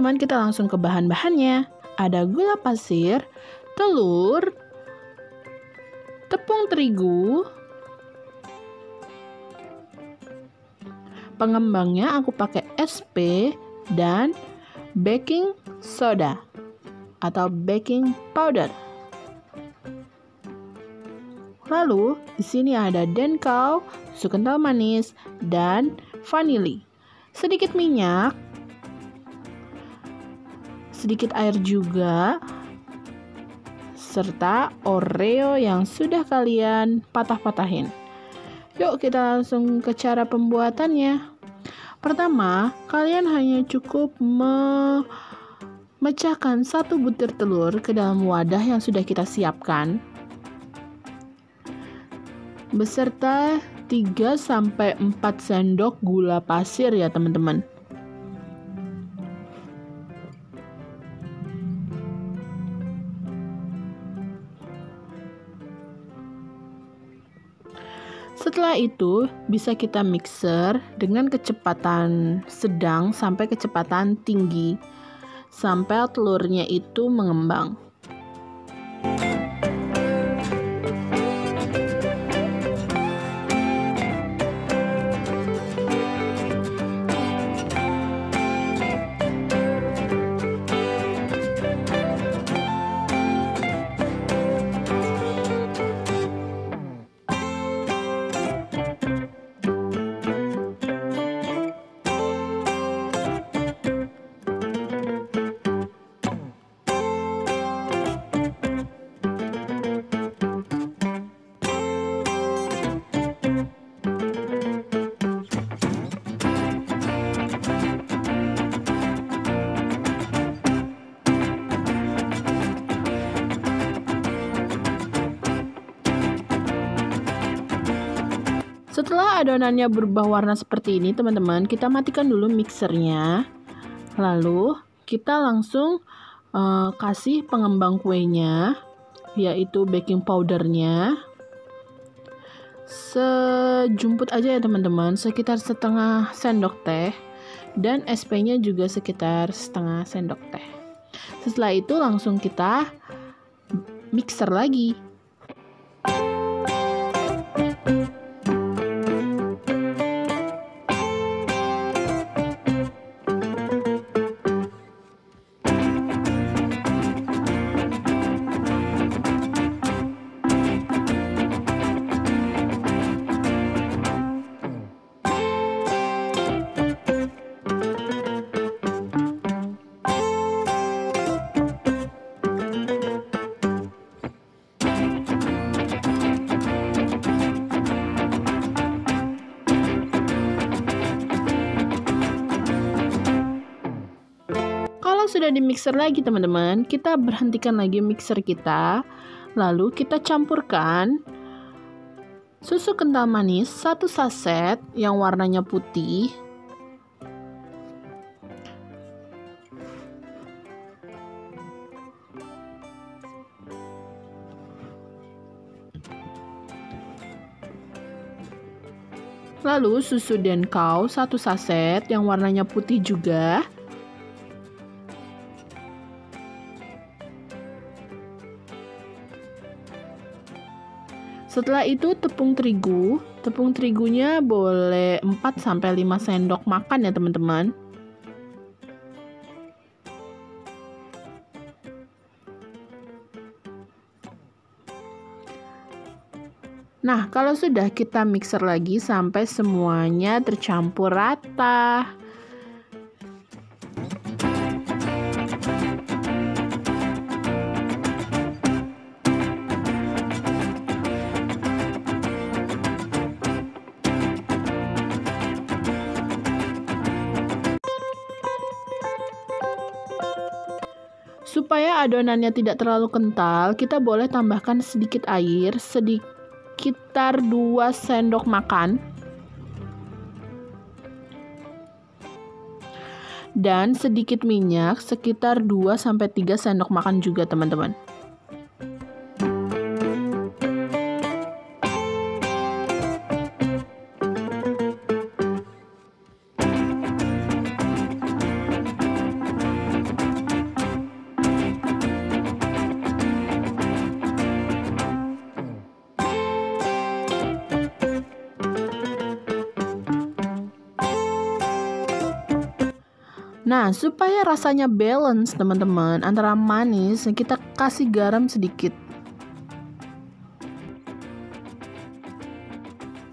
Teman-teman, kita langsung ke bahan-bahannya. Ada gula pasir, telur, tepung terigu, pengembangnya aku pakai SP dan baking soda atau baking powder. Lalu, di sini ada denkau, susu kental manis, dan vanili. Sedikit minyak, sedikit air juga, serta Oreo yang sudah kalian patah-patahin. Yuk kita langsung ke cara pembuatannya. Pertama, kalian hanya cukup memecahkan satu butir telur ke dalam wadah yang sudah kita siapkan beserta 3 sampai 4 sendok gula pasir ya, teman-teman. Setelah itu, bisa kita mixer dengan kecepatan sedang sampai kecepatan tinggi sampai telurnya itu mengembang. Adonannya berubah warna seperti ini, teman-teman, kita matikan dulu mixernya. Lalu, kita langsung uh, kasih pengembang kuenya, yaitu baking powdernya. Sejumput aja ya teman-teman, sekitar setengah sendok teh. Dan SP-nya juga sekitar setengah sendok teh. Setelah itu langsung kita mixer lagi. Sudah di mixer lagi teman-teman, kita berhentikan lagi mixer kita. Lalu kita campurkan susu kental manis satu saset yang warnanya putih. Lalu susu denkau satu saset yang warnanya putih juga. Setelah itu tepung terigu, tepung terigunya boleh 4 sampai 5 sendok makan ya, teman-teman. Nah, kalau sudah kita mixer lagi sampai semuanya tercampur rata. Supaya adonannya tidak terlalu kental, kita boleh tambahkan sedikit air, sekitar 2 sendok makan. Dan sedikit minyak, sekitar 2 3 sendok makan juga, teman-teman. Nah, supaya rasanya balance teman-teman antara manis, kita kasih garam sedikit.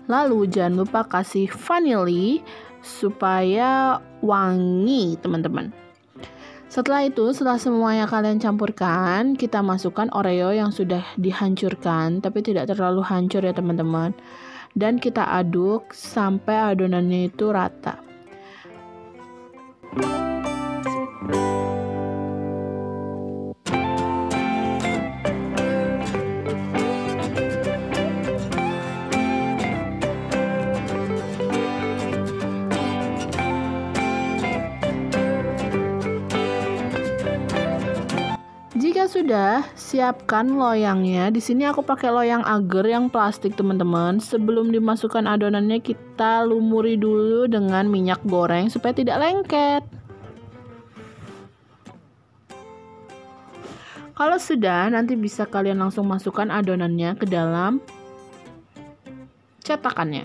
Lalu jangan lupa kasih vanili supaya wangi teman-teman. Setelah itu, setelah semuanya kalian campurkan, kita masukkan Oreo yang sudah dihancurkan, tapi tidak terlalu hancur ya teman-teman. Dan kita aduk sampai adonannya itu rata. Thank you. Sudah, siapkan loyangnya. Di sini aku pakai loyang agar yang plastik, teman-teman. Sebelum dimasukkan adonannya, kita lumuri dulu dengan minyak goreng supaya tidak lengket. Kalau sudah, nanti bisa kalian langsung masukkan adonannya ke dalam cetakannya.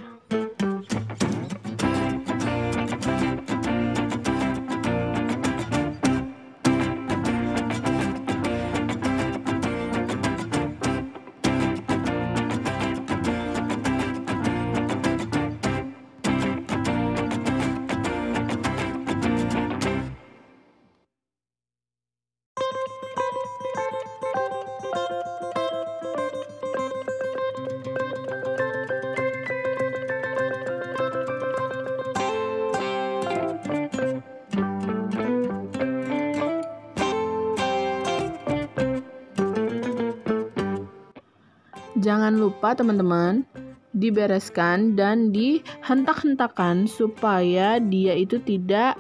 Jangan lupa teman-teman dibereskan dan dihentak-hentakan supaya dia itu tidak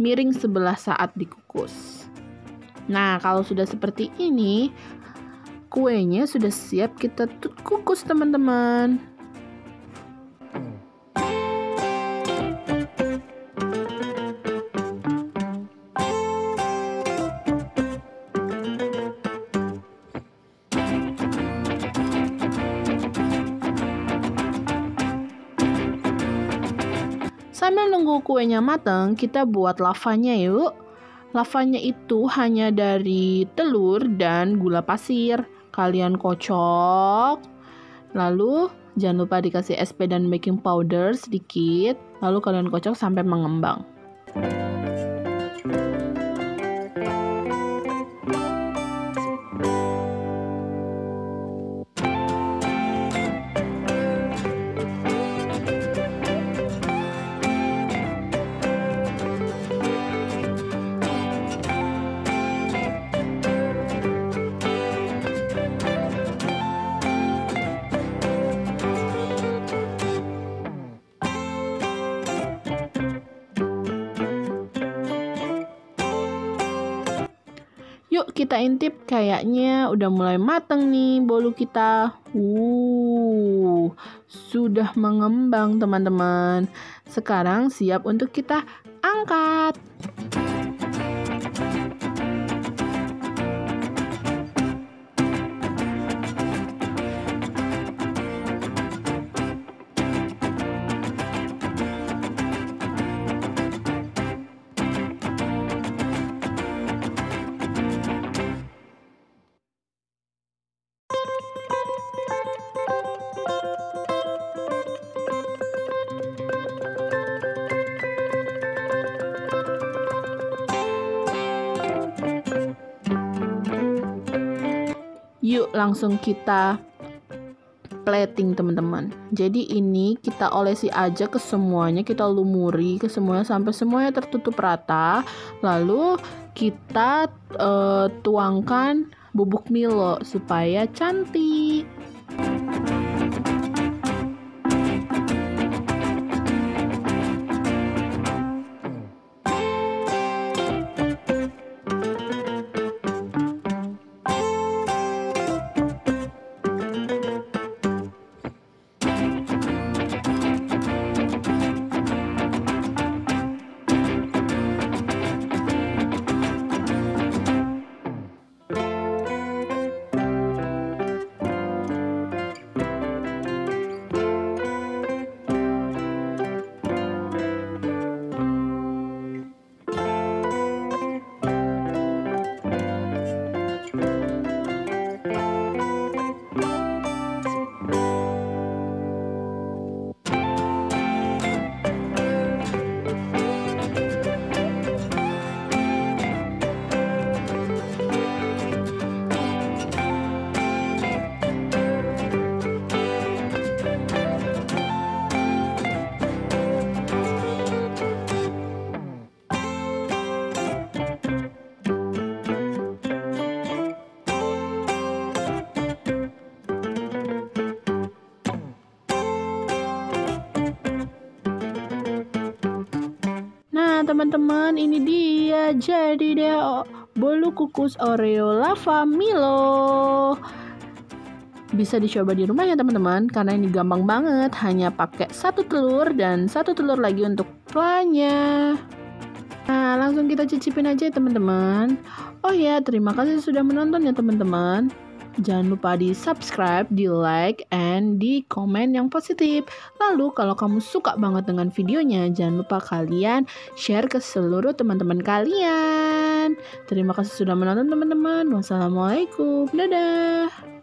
miring sebelah saat dikukus. Nah, kalau sudah seperti ini, kuenya sudah siap kita kukus teman-teman. Kuenya matang, kita buat lavanya yuk. Lavanya itu hanya dari telur dan gula pasir. Kalian kocok. Lalu jangan lupa dikasih SP dan baking powder sedikit. Lalu kalian kocok sampai mengembang. Kita intip kayaknya udah mulai mateng nih bolu kita. Uh, sudah mengembang teman-teman. Sekarang siap untuk kita angkat. Langsung kita plating teman-teman. Jadi ini kita olesi aja ke semuanya, kita lumuri ke semuanya sampai semuanya tertutup rata. Lalu kita uh, tuangkan bubuk Milo supaya cantik. Teman-teman, ini dia. Jadi deh bolu kukus Oreo lava Milo. Bisa dicoba di rumah ya teman-teman, karena ini gampang banget. Hanya pakai satu telur dan satu telur lagi untuk kuahnya. Nah, langsung kita cicipin aja ya teman-teman. Oh ya, terima kasih sudah menonton ya teman-teman. Jangan lupa di subscribe, di like, and di komen yang positif. Lalu kalau kamu suka banget dengan videonya, jangan lupa kalian share ke seluruh teman-teman kalian. Terima kasih sudah menonton teman-teman. Wassalamualaikum. Dadah.